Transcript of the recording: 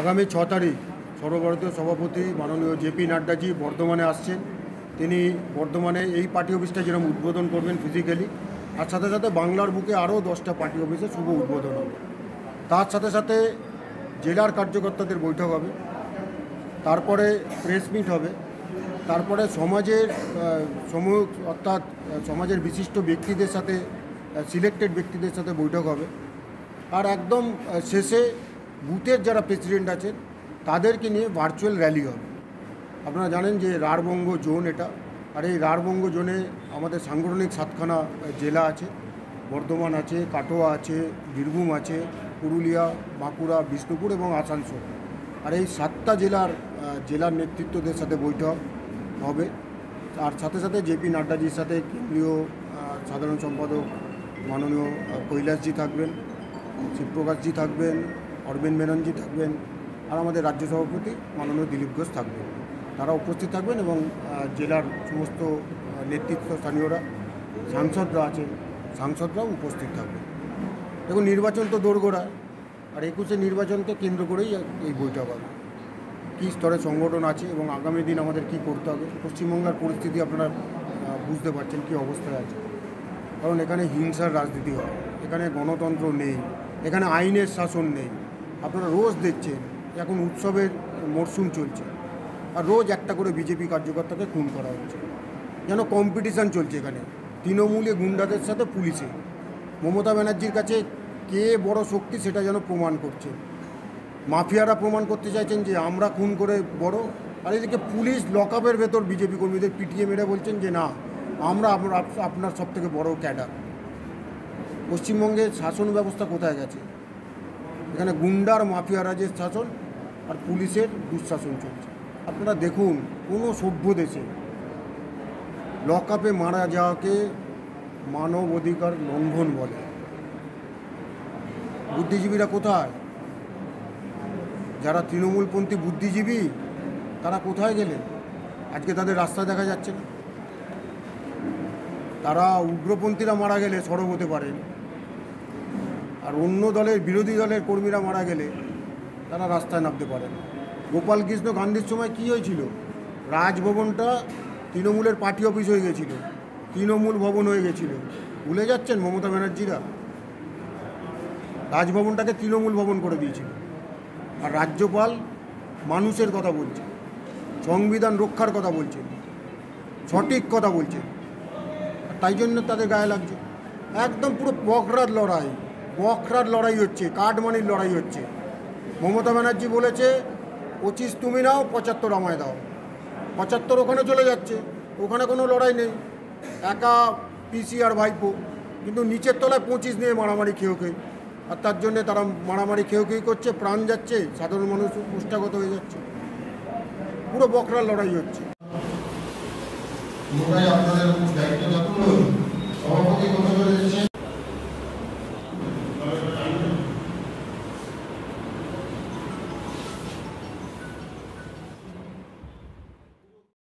আগামী ছ তারিখ সর্বভারতীয় সভাপতি মাননীয় জেপি নাড্ডাজি বর্ধমানে আসছেন। তিনি বর্ধমানে এই পার্টি অফিসটা যেরকম উদ্বোধন করবেন ফিজিক্যালি আর সাথে সাথে বাংলার বুকে আরও দশটা পার্টি অফিসে শুভ উদ্বোধন হবে। তার সাথে সাথে জেলার কার্যকর্তাদের বৈঠক হবে, তারপরে প্রেস মিট হবে, তারপরে সমাজের সমূহ অর্থাৎ সমাজের বিশিষ্ট ব্যক্তিদের সাথে সিলেক্টেড ব্যক্তিদের সাথে বৈঠক হবে। আর একদম শেষে বুথের যারা প্রেসিডেন্ট আছেন, তাদেরকে নিয়ে ভার্চুয়াল র্যালি হবে। আপনারা জানেন যে রাঢ়বঙ্গ জোন এটা। আর এই রাঢ়বঙ্গ জোনে আমাদের সাংগঠনিক সাতখানা জেলা আছে। বর্ধমান আছে, কাটোয়া আছে, বীরভূম আছে, পুরুলিয়া, বাঁকুড়া, বিষ্ণুপুর এবং আসানসোল। আর এই সাতটা জেলার জেলার নেতৃত্বদের সাথে বৈঠক হবে। আর সাথে সাথে জেপি নাড্ডাজির সাথে কেন্দ্রীয় সাধারণ সম্পাদক মাননীয় কৈলাসজি থাকবেন, শিবপ্রকাশজি থাকবেন অরবিন্দ মেননজি থাকবেন আর আমাদের রাজ্য সভাপতি মাননীয় দিলীপ ঘোষ থাকবেন। তারা উপস্থিত থাকবেন এবং জেলার সমস্ত নেতৃত্ব স্থানীয়রা, সাংসদরা আছেন, সাংসদরাও উপস্থিত থাকবেন। দেখুন, নির্বাচন তো দোরগোড়ায় আর একুশে নির্বাচনকে কেন্দ্র করেই এই বইটা হবে। কী স্তরে সংগঠন আছে এবং আগামী দিন আমাদের কি করতে হবে, পশ্চিমবঙ্গের পরিস্থিতি আপনারা বুঝতে পারছেন কী অবস্থায় আছে। কারণ এখানে হিংসার রাজনীতি হয়, এখানে গণতন্ত্র নেই, এখানে আইনের শাসন নেই। আপনারা রোজ দেখছেন, এখন উৎসবের মরশুম চলছে। আর রোজ একটা করে বিজেপি কার্যকর্তাকে খুন করা হচ্ছে। যেন কম্পিটিশান চলছে এখানে। তৃণমূলে গুন্ডাদের সাথে পুলিশে। মমতা ব্যানার্জির কাছে কে বড় শক্তি সেটা যেন প্রমাণ করছে। মাফিয়ারা প্রমাণ করতে চাইছেন যে আমরা খুন করে বড়। আর এদিকে পুলিশ লকআপের ভেতর বিজেপি কর্মীদের পিটিয়ে মেরে বলছেন যে না, আমরা আপনার আপনার সব থেকে বড় ক্যাডার। পশ্চিমবঙ্গের শাসন ব্যবস্থা কোথায় গেছে? এখানে গুন্ডার মাফিয়া রাজের শাসন আর পুলিশের দুঃশাসন চলছে। আপনারা দেখুন, কোনো সভ্য দেশে লকআপে মারা যাওয়াকে মানব অধিকার লঙ্ঘন বলে। বুদ্ধিজীবীরা কোথায়? যারা তৃণমূলপন্থী বুদ্ধিজীবী, তারা কোথায় গেলেন আজকে তাদের রাস্তা দেখা যাচ্ছে না। তারা উগ্রপন্থীরা মারা গেলে সরব হতে পারেন। আর অন্য দলের বিরোধী দলের কর্মীরা মারা গেলে তারা রাস্তায় নামতে গোপাল কৃষ্ণ গান্ধীর সময় কী হয়েছিল? রাজভবনটা তৃণমূলের পার্টি অফিস হয়ে গেছিল। তৃণমূল ভবন হয়ে গেছিল। ভুলে যাচ্ছেন মমতা ব্যানার্জিরা? রাজভবনটাকে তৃণমূল ভবন করে দিয়েছিল। আর রাজ্যপাল মানুষের কথা বলছে সংবিধান রক্ষার কথা বলছেন। সঠিক কথা বলছেন। আর তাই জন্য তাদের গায়ে লাগছে। একদম পুরো বকরার লড়াই। বকরার লড়াই হচ্ছে কাঠমানির লড়াই হচ্ছে। মমতা ব্যানার্জি বলেছে, পঁচিশ তুমি নাও, পঁচাত্তর আমায় দাও। পঁচাত্তর ওখানে চলে যাচ্ছে, ওখানে কোনো লড়াই নেই। একা পিসি আর ভাইপো, কিন্তু নিচের তলায় পঁচিশ নিয়ে মারামারি খেয়েও খেয়ে। আর তার জন্যে তারা মারামারি খেয়েও খেয়ে করছে, প্রাণ যাচ্ছে, সাধারণ মানুষ পুষ্টাগত হয়ে যাচ্ছে। পুরো বকরার লড়াই হচ্ছে। আপনাদের দায়িত্ব